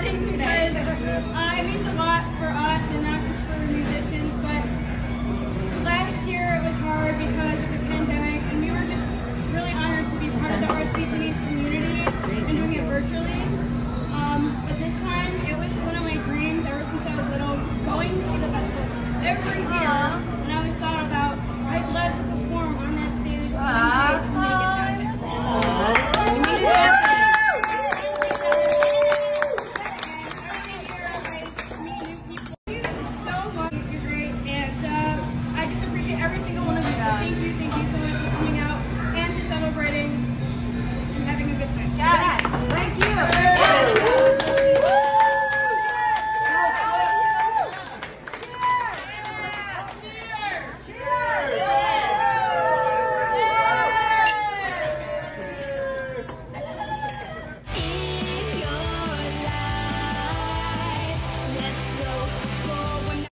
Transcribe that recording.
starting because thank you, thank you so